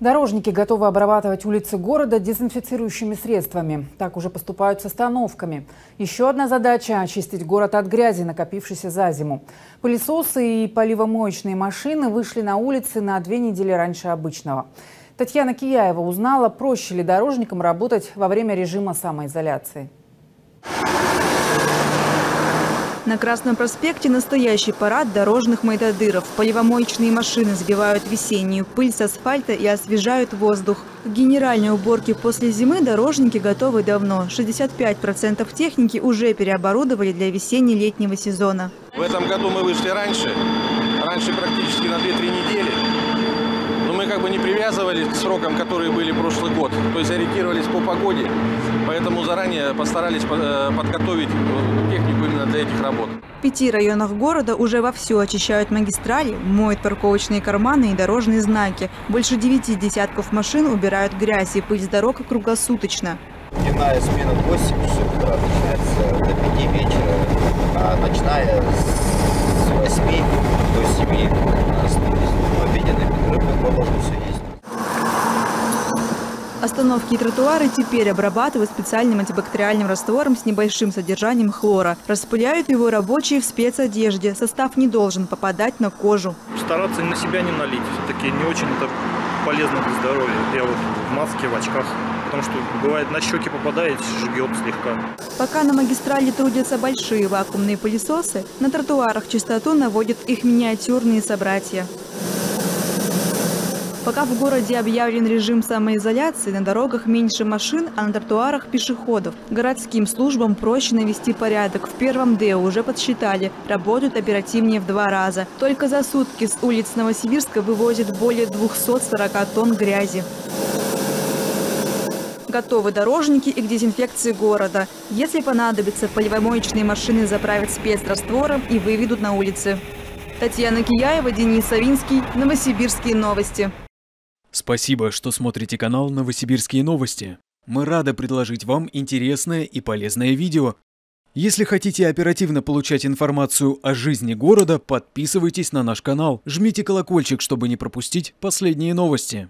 Дорожники готовы обрабатывать улицы города дезинфицирующими средствами. Так уже поступают с остановками. Еще одна задача – очистить город от грязи, накопившейся за зиму. Пылесосы и поливомоечные машины вышли на улицы на две недели раньше обычного. Татьяна Кияева узнала, проще ли дорожникам работать во время режима самоизоляции. На Красном проспекте настоящий парад дорожных майдадыров. Поливомоечные машины сбивают весеннюю пыль с асфальта и освежают воздух. К генеральной уборке после зимы дорожники готовы давно. 65% техники уже переоборудовали для весенне-летнего сезона. В этом году мы вышли раньше, раньше практически на 2-3 недели бы не привязывались к срокам, которые были прошлый год. То есть ориентировались по погоде. Поэтому заранее постарались э, подготовить э, технику именно для этих работ. В пяти районах города уже вовсю очищают магистрали, моют парковочные карманы и дорожные знаки. Больше девяти десятков машин убирают грязь и пыль с дорог круглосуточно. Дневная смена в 8 часов утра начинается до 5 вечера, а ночная с 8 до 7 Остановки и тротуары теперь обрабатывают специальным антибактериальным раствором с небольшим содержанием хлора. Распыляют его рабочие в спецодежде. Состав не должен попадать на кожу. Стараться на себя не налить. Все-таки не очень это полезно для здоровья. Я вот в маске, в очках. Потому что бывает на щеки попадает, жгет слегка. Пока на магистрали трудятся большие вакуумные пылесосы, на тротуарах чистоту наводят их миниатюрные собратья. Пока в городе объявлен режим самоизоляции, на дорогах меньше машин, а на тротуарах пешеходов. Городским службам проще навести порядок. В первом Д уже подсчитали. Работают оперативнее в два раза. Только за сутки с улиц Новосибирска вывозят более 240 тонн грязи. Готовы дорожники и к дезинфекции города. Если понадобится, поливомоечные машины заправят спецраствором и выведут на улицы. Татьяна Кияева, Денис Савинский, Новосибирские новости. Спасибо, что смотрите канал «Новосибирские новости». Мы рады предложить вам интересное и полезное видео. Если хотите оперативно получать информацию о жизни города, подписывайтесь на наш канал, жмите колокольчик, чтобы не пропустить последние новости.